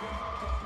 Go, go,